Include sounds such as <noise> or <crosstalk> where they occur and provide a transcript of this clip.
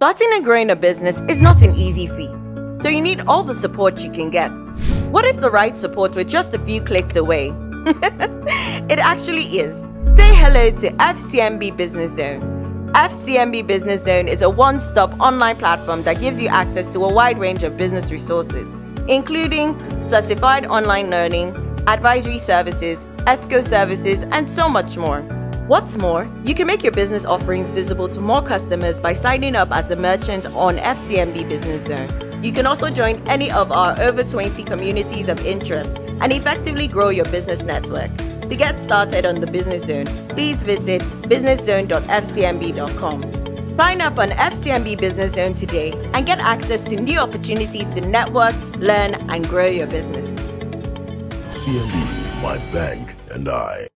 Starting and growing a business is not an easy feat, so you need all the support you can get. What if the right support were just a few clicks away? <laughs> it actually is. Say hello to FCMB Business Zone. FCMB Business Zone is a one stop online platform that gives you access to a wide range of business resources, including certified online learning, advisory services, escrow services, and so much more. What's more, you can make your business offerings visible to more customers by signing up as a merchant on FCMB Business Zone. You can also join any of our over 20 communities of interest and effectively grow your business network. To get started on the Business Zone, please visit businesszone.fcmb.com. Sign up on FCMB Business Zone today and get access to new opportunities to network, learn, and grow your business. FCMB, my bank and I.